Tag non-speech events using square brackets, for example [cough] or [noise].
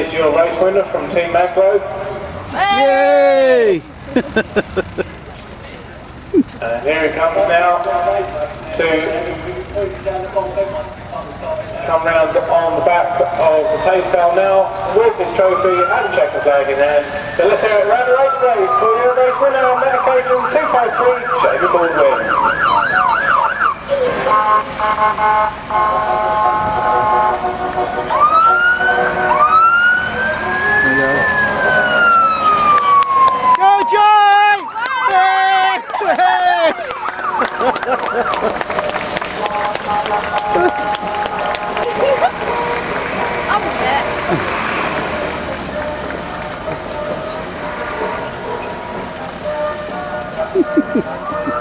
is your race winner from Team Magro. Yay! [laughs] And here he comes now to come round on the back of the pace car now with his trophy and checker flag in hand. So let's hear it round the raceway for your race winner on that occasion, 253, Jamie Baldwin. 아, 뭐해? Ha ha ha.